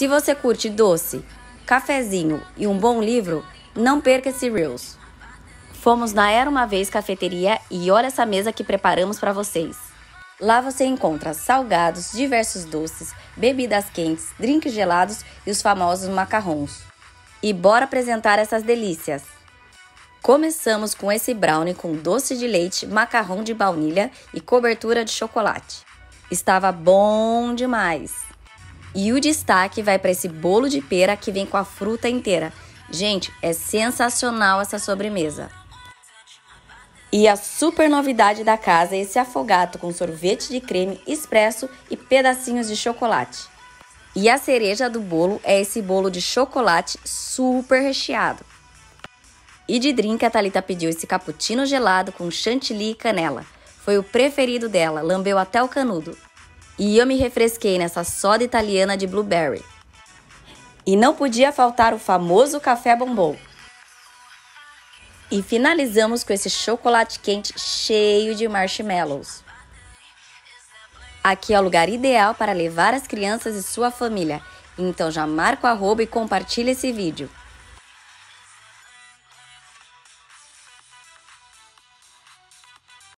Se você curte doce, cafezinho e um bom livro, não perca esse Reels. Fomos na Era Uma Vez Cafeteria e olha essa mesa que preparamos para vocês. Lá você encontra salgados, diversos doces, bebidas quentes, drinks gelados e os famosos macarrons. E bora apresentar essas delícias! Começamos com esse brownie com doce de leite, macarrão de baunilha e cobertura de chocolate. Estava bom demais! E o destaque vai para esse bolo de pera que vem com a fruta inteira. Gente, é sensacional essa sobremesa. E a super novidade da casa é esse afogato com sorvete de creme expresso e pedacinhos de chocolate. E a cereja do bolo é esse bolo de chocolate super recheado. E de drink, a Thalita pediu esse cappuccino gelado com chantilly e canela. Foi o preferido dela, lambeu até o canudo. E eu me refresquei nessa soda italiana de blueberry. E não podia faltar o famoso café bombom. E finalizamos com esse chocolate quente cheio de marshmallows. Aqui é o lugar ideal para levar as crianças e sua família. Então já marca o arroba e compartilha esse vídeo.